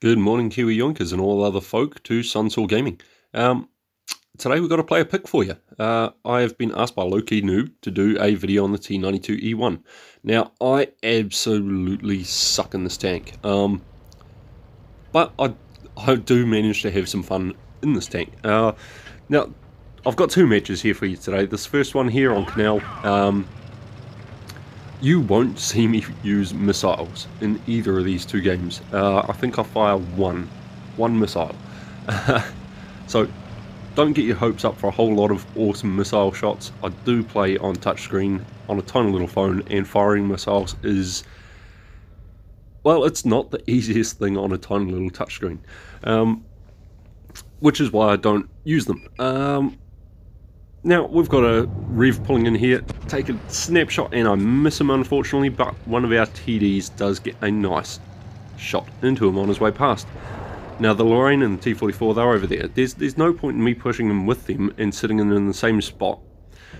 Good morning, Kiwi Yonkers and all other folk to Sunsoar Gaming. Um, today we've got to play a pick for you. Uh, I have been asked by LowKeyNewb to do a video on the T92E1. Now, I absolutely suck in this tank. Um, but I, I do manage to have some fun in this tank. Uh, now, I've got two matches here for you today. This first one here on Canal, um, you won't see me use missiles in either of these two games. Uh, I think I fire one, one missile. so don't get your hopes up for a whole lot of awesome missile shots. I do play on touchscreen on a tiny little phone and firing missiles is, well, it's not the easiest thing on a tiny little touchscreen. Um, which is why I don't use them. Um, now, we've got a Rev pulling in here, take a snapshot, and I miss him unfortunately, but one of our TDs does get a nice shot into him on his way past. Now, the Lorraine and the T-44, they're over there. There's, there's no point in me pushing them with them and sitting them in the same spot.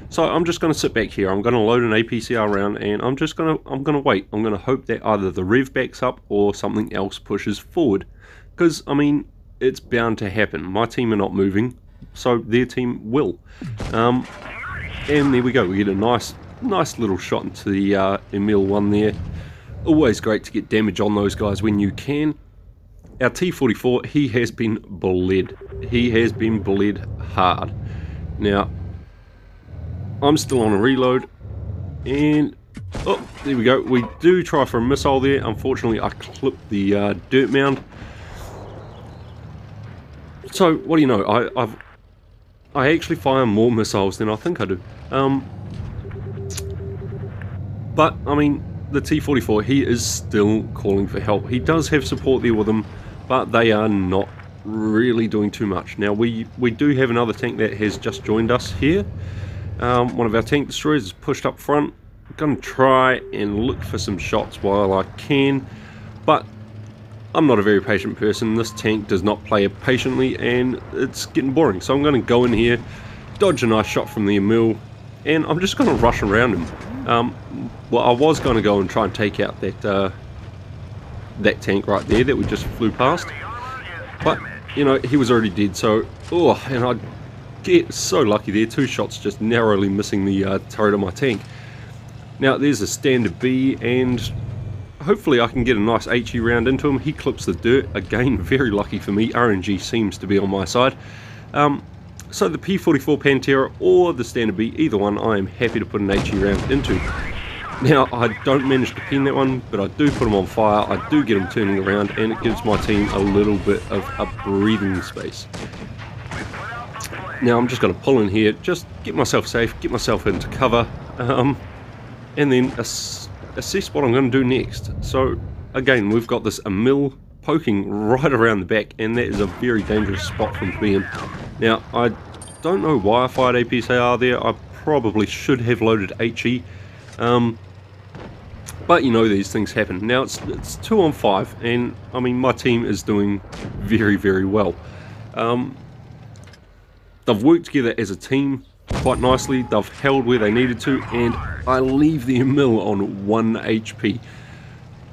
So I'm just going to sit back here, I'm going to load an APCR round, and I'm just going to, I'm going to wait. I'm going to hope that either the Rev backs up or something else pushes forward. Because, I mean, it's bound to happen. My team are not moving so their team will. Um, and there we go, we get a nice nice little shot into the uh, Emil one there. Always great to get damage on those guys when you can. Our T-44, he has been bled. He has been bled hard. Now, I'm still on a reload, and oh, there we go. We do try for a missile there. Unfortunately, I clipped the uh, dirt mound. So, what do you know? I, I've I actually fire more missiles than I think I do. Um, but, I mean, the T-44, he is still calling for help. He does have support there with him, but they are not really doing too much. Now, we, we do have another tank that has just joined us here. Um, one of our tank destroyers is pushed up front. I'm going to try and look for some shots while I can, but I'm not a very patient person. This tank does not play patiently and it's getting boring. So I'm going to go in here, dodge a nice shot from the Emil, and I'm just going to rush around him. Um, well, I was going to go and try and take out that uh, that tank right there that we just flew past. But, you know, he was already dead. So, oh, and I get so lucky there. Two shots just narrowly missing the uh, turret of my tank. Now, there's a standard B and hopefully I can get a nice HE round into him. He clips the dirt. Again, very lucky for me. RNG seems to be on my side. Um, so the P44 Pantera or the Standard B, either one, I am happy to put an HE round into. Now, I don't manage to pin that one, but I do put him on fire, I do get him turning around, and it gives my team a little bit of a breathing space. Now, I'm just going to pull in here, just get myself safe, get myself into cover, um, and then a assess what I'm going to do next. So again, we've got this Emil poking right around the back, and that is a very dangerous spot for him to be in. Now, I don't know why I fired APCR there. I probably should have loaded HE. Um, but you know these things happen. Now it's it's two on five, and I mean my team is doing very very well. Um, they've worked together as a team quite nicely. They've held where they needed to, and I leave the Emil on 1 HP.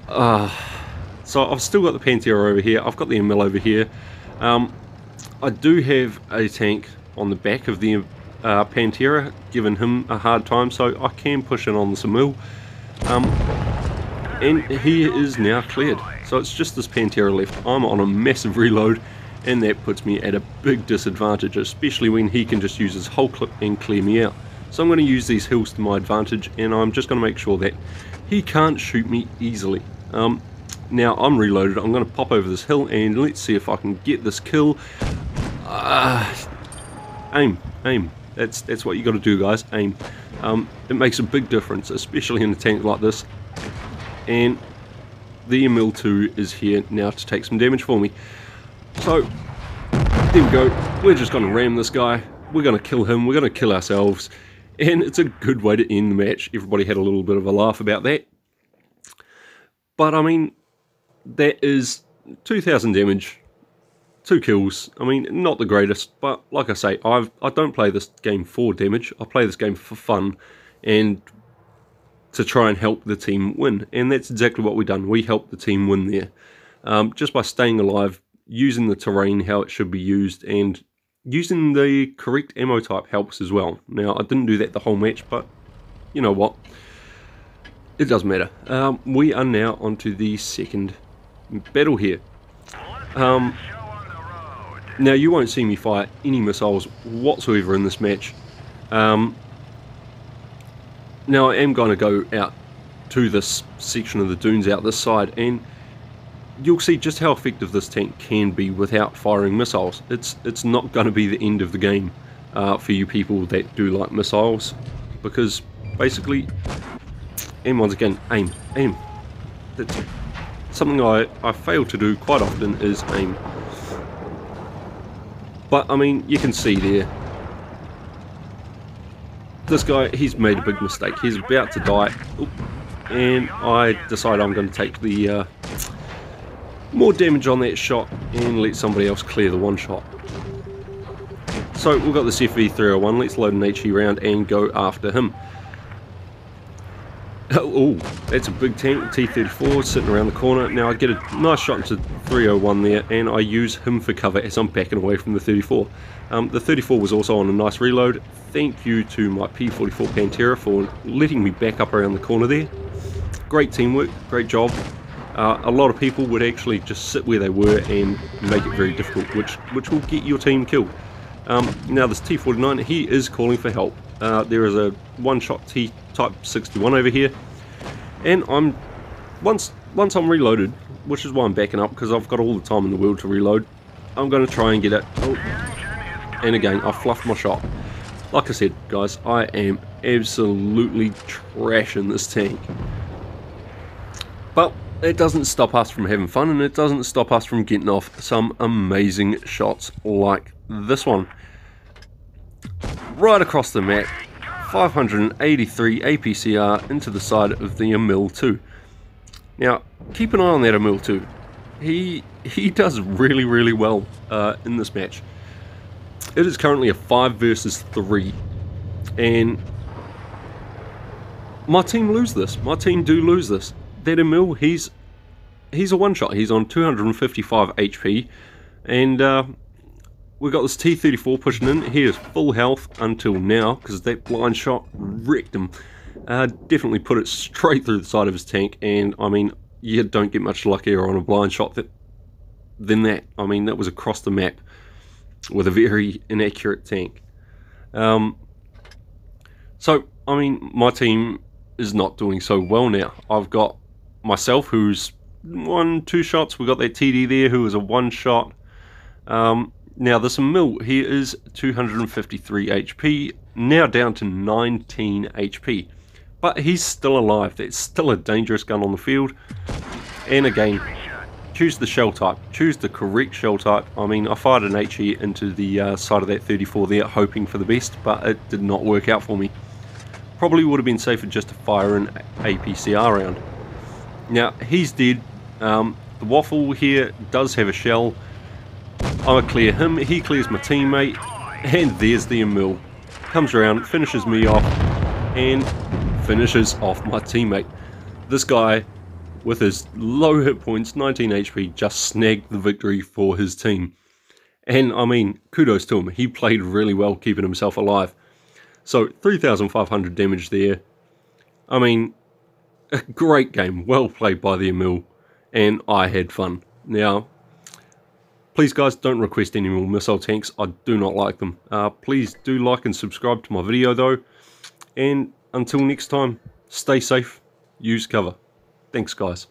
Uh, so I've still got the Pantera over here. I've got the Emil over here. Um, I do have a tank on the back of the uh, Pantera, giving him a hard time, so I can push in on this Emil. Um, and he is now cleared. So it's just this Pantera left. I'm on a massive reload and that puts me at a big disadvantage, especially when he can just use his whole clip and clear me out. So I'm going to use these hills to my advantage, and I'm just going to make sure that he can't shoot me easily. Um, now I'm reloaded, I'm going to pop over this hill, and let's see if I can get this kill. Uh, aim, aim. That's, that's what you got to do, guys, aim. Um, it makes a big difference, especially in a tank like this. And the Emil 2 is here now to take some damage for me. So, there we go. We're just going to ram this guy. We're going to kill him. We're going to kill ourselves. And it's a good way to end the match. Everybody had a little bit of a laugh about that. But, I mean, that is 2,000 damage, two kills. I mean, not the greatest, but like I say, I've, I don't play this game for damage. I play this game for fun and to try and help the team win. And that's exactly what we've done. We helped the team win there. um, just by staying alive, using the terrain how it should be used, and using the correct ammo type helps as well. Now, I didn't do that the whole match, but you know what? It doesn't matter. Um, we are now onto the second battle here. Um, now, you won't see me fire any missiles whatsoever in this match. Um, now, I am going to go out to this section of the dunes out this side, and you'll see just how effective this tank can be without firing missiles. It's it's not going to be the end of the game uh, for you people that do like missiles, because basically, and once again, aim, aim. That's something I, I fail to do quite often is aim. But, I mean, you can see there, this guy, he's made a big mistake. He's about to die. Oop, and I decide I'm going to take the uh, more damage on that shot and let somebody else clear the one shot. So we've got this FV301, let's load an HE round and go after him. Oh, that's a big tank, T-34, sitting around the corner. Now I get a nice shot into 301 there, and I use him for cover as I'm backing away from the 34. Um, the 34 was also on a nice reload. Thank you to my P44 Pantera for letting me back up around the corner there. Great teamwork, great job. Uh, a lot of people would actually just sit where they were and make it very difficult, which, which will get your team killed. Um, now this T49, he is calling for help. Uh, there is a one-shot T-Type 61 over here, and I'm once once I'm reloaded, which is why I'm backing up because I've got all the time in the world to reload. I'm going to try and get it. Oh. And again, I fluffed my shot. Like I said, guys, I am absolutely trashing this tank. But it doesn't stop us from having fun and it doesn't stop us from getting off some amazing shots like this one. Right across the map, 583 APCR into the side of the Emil 2. Now, keep an eye on that Emil 2. He, he does really, really well uh, in this match. It is currently a 5 versus 3. And my team lose this. My team do lose this. Emil, he's he's a one-shot. He's on 255 HP. And uh, we've got this T-34 pushing in. He is full health until now because that blind shot wrecked him. Uh, definitely put it straight through the side of his tank. And, I mean, you don't get much luckier on a blind shot that, than that. I mean, that was across the map with a very inaccurate tank. Um, so, I mean, my team is not doing so well now. I've got myself, who's one, two shots. We've got that TD there, who is a one shot. Um, now, this Mill, he is 253 HP, now down to 19 HP. But he's still alive. That's still a dangerous gun on the field. And again, choose the shell type. Choose the correct shell type. I mean, I fired an HE into the uh, side of that 34 there, hoping for the best, but it did not work out for me. Probably would have been safer just to fire an APCR round. Now, he's dead. Um, the Waffle here does have a shell. I clear him, he clears my teammate, and there's the Emil. Comes around, finishes me off, and finishes off my teammate. This guy, with his low hit points, 19 HP, just snagged the victory for his team. And I mean, kudos to him. He played really well keeping himself alive. So 3,500 damage there. I mean, a great game. Well played by the Emil. And I had fun. Now, Please guys, don't request any more missile tanks. I do not like them. Uh, please do like and subscribe to my video though. And until next time, stay safe, use cover. Thanks guys.